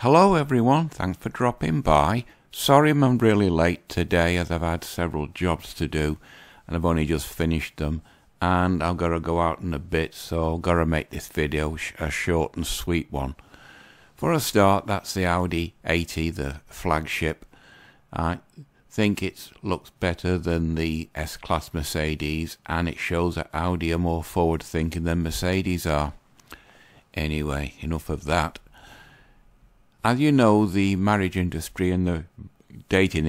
Hello everyone, thanks for dropping by. Sorry I'm really late today as I've had several jobs to do and I've only just finished them and I've got to go out in a bit so I've got to make this video a short and sweet one. For a start, that's the Audi 80, the flagship. I think it looks better than the S-Class Mercedes and it shows that Audi are more forward thinking than Mercedes are. Anyway, enough of that. As you know, the marriage industry and the dating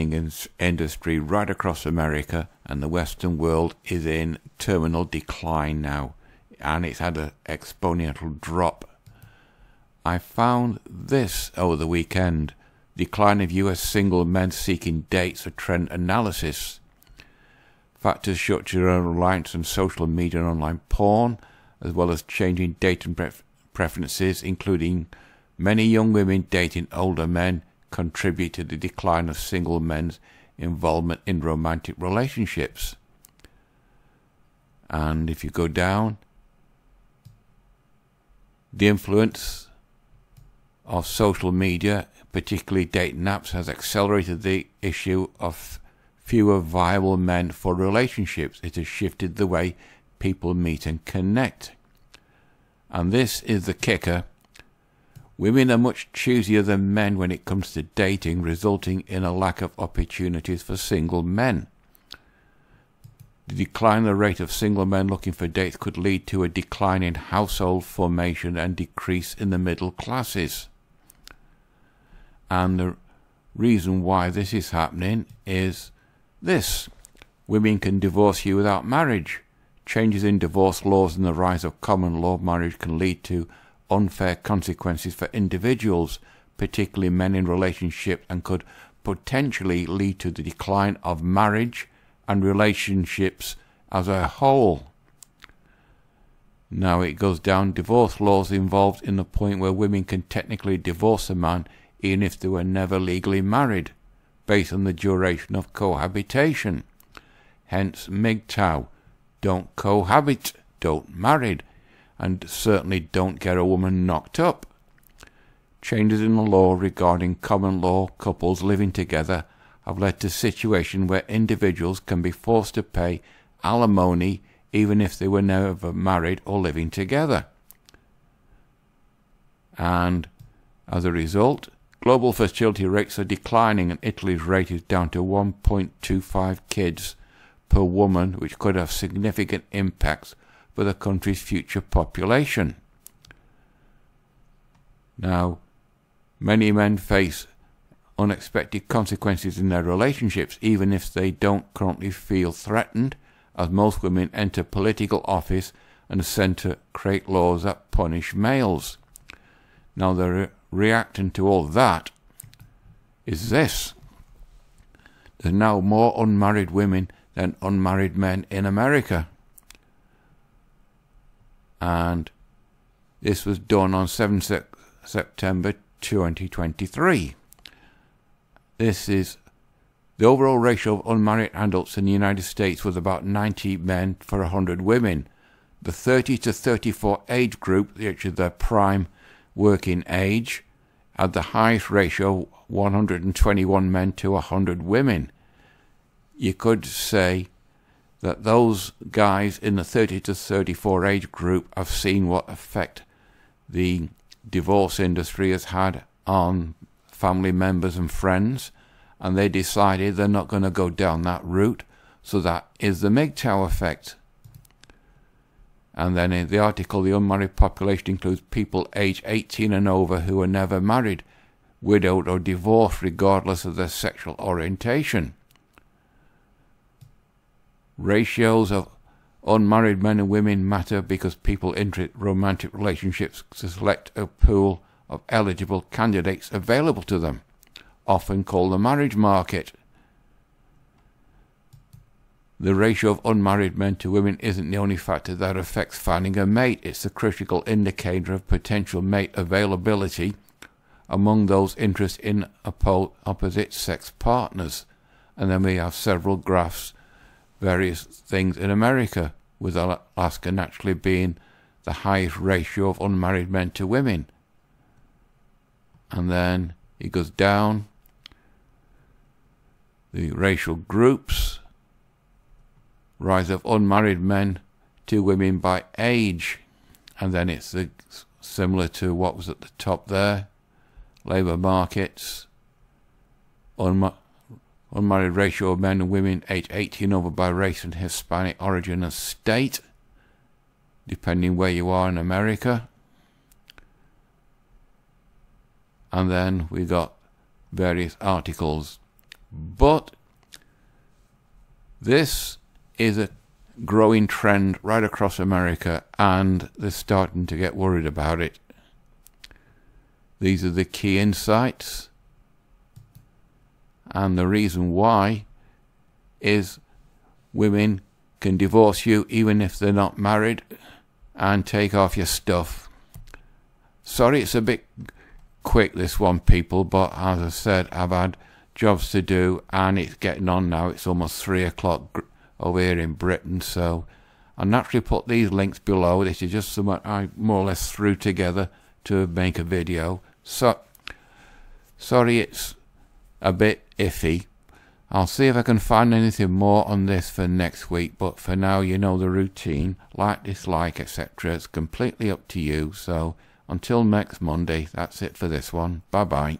industry right across America and the Western world is in terminal decline now, and it's had an exponential drop. I found this over the weekend decline of US single men seeking dates, a trend analysis. Factors such as reliance on social media and online porn, as well as changing dating preferences, including Many young women dating older men contribute to the decline of single men's involvement in romantic relationships. And if you go down, the influence of social media, particularly dating apps, has accelerated the issue of fewer viable men for relationships. It has shifted the way people meet and connect. And this is the kicker Women are much choosier than men when it comes to dating, resulting in a lack of opportunities for single men. The decline in the rate of single men looking for dates could lead to a decline in household formation and decrease in the middle classes. And the reason why this is happening is this. Women can divorce you without marriage. Changes in divorce laws and the rise of common law marriage can lead to unfair consequences for individuals, particularly men in relationships, and could potentially lead to the decline of marriage and relationships as a whole. Now it goes down divorce laws involved in the point where women can technically divorce a man even if they were never legally married, based on the duration of cohabitation. Hence MGTOW, don't cohabit, don't marry, and certainly don't get a woman knocked up. Changes in the law regarding common law couples living together have led to situations where individuals can be forced to pay alimony even if they were never married or living together. And as a result, global fertility rates are declining and Italy's rate is down to 1.25 kids per woman, which could have significant impacts for the country's future population. Now, many men face unexpected consequences in their relationships, even if they don't currently feel threatened, as most women enter political office and sent to create laws that punish males. Now, the re- reacting to all that is this. There's now more unmarried women than unmarried men in America and this was done on 7 September 2023. This is the overall ratio of unmarried adults in the United States was about 90 men for 100 women. The 30 to 34 age group, which is their prime working age, had the highest ratio 121 men to 100 women. You could say that those guys in the 30 to 34 age group have seen what effect the divorce industry has had on family members and friends, and they decided they're not going to go down that route. So that is the MGTOW effect. And then in the article, the unmarried population includes people aged 18 and over who are never married, widowed, or divorced, regardless of their sexual orientation ratios of unmarried men and women matter because people enter romantic relationships to select a pool of eligible candidates available to them, often called the marriage market. The ratio of unmarried men to women isn't the only factor that affects finding a mate, it's a critical indicator of potential mate availability among those interested in opposite sex partners. And then we have several graphs various things in America, with Alaska naturally being the highest ratio of unmarried men to women. and then it goes down. The racial groups, rise of unmarried men to women by age, and then it's the, similar to what was at the top there. Labour markets, unma- unmarried ratio of men and women aged 18 over by race and Hispanic origin and state, depending where you are in America. And then we got various articles. But this is a growing trend right across America, and they're starting to get worried about it. These are the key insights. And the reason why is women can divorce you even if they're not married and take off your stuff. Sorry, it's a bit quick, this one, people, but as I said, I've had jobs to do and it's getting on now. It's almost three o'clock over here in Britain, so I naturally put these links below. This is just something I more or less threw together to make a video. So, sorry it's a bit iffy. I'll see if I can find anything more on this for next week, but for now, you know the routine. Like, dislike, etc. It's completely up to you. So, until next Monday, that's it for this one. Bye bye.